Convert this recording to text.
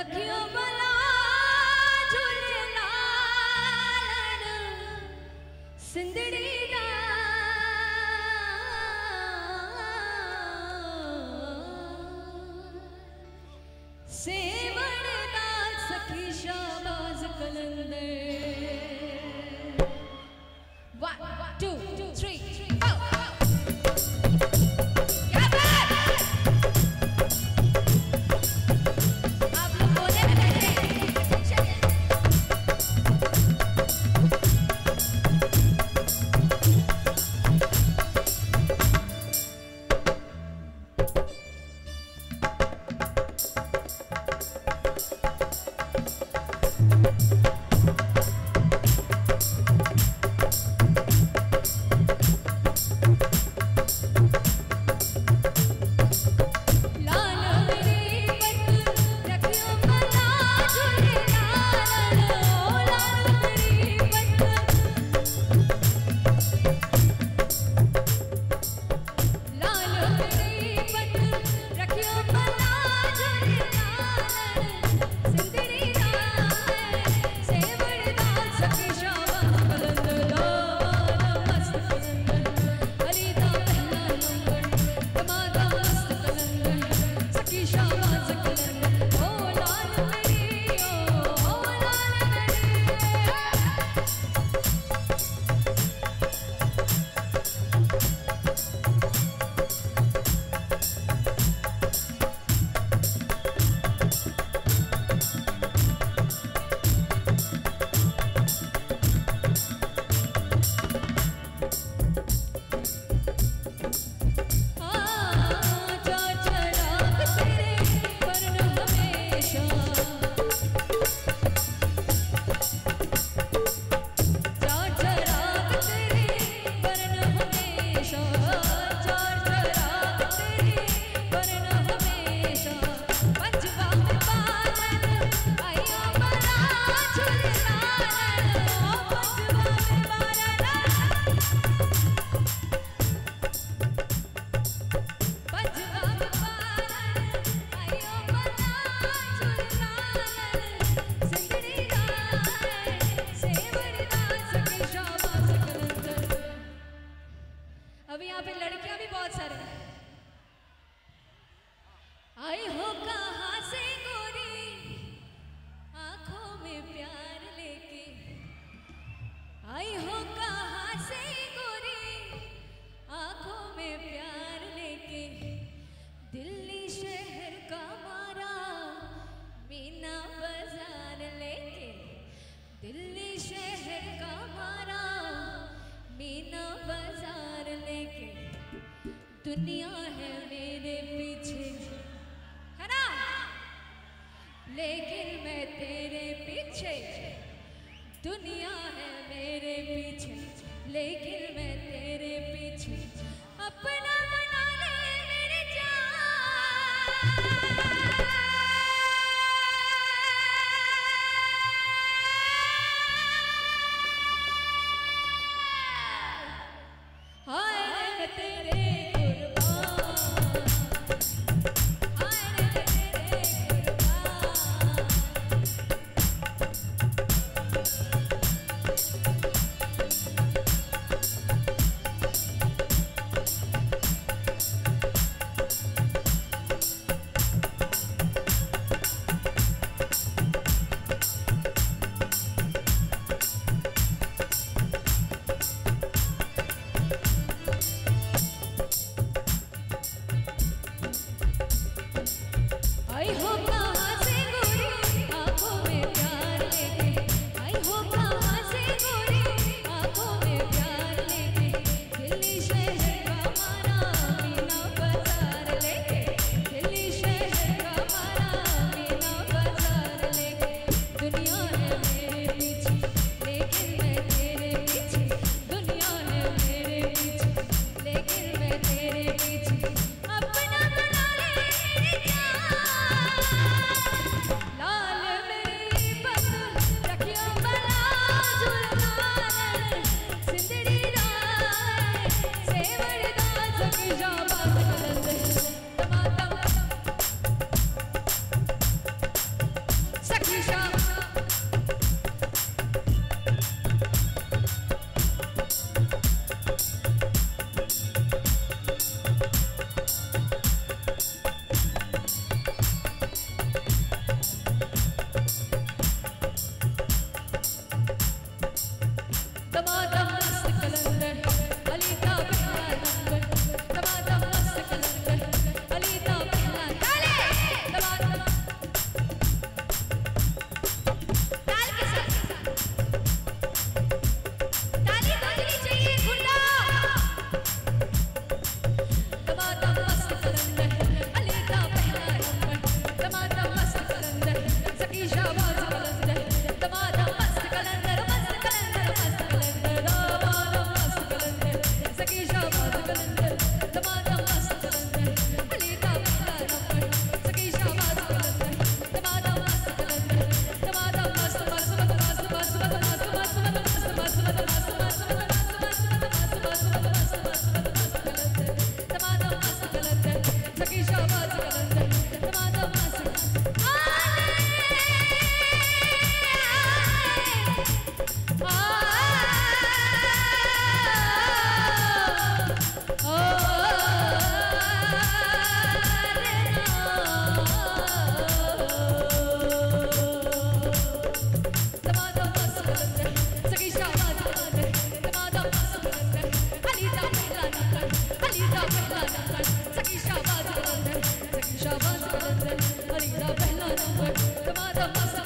रखियो to سكي جوازك Masa-masa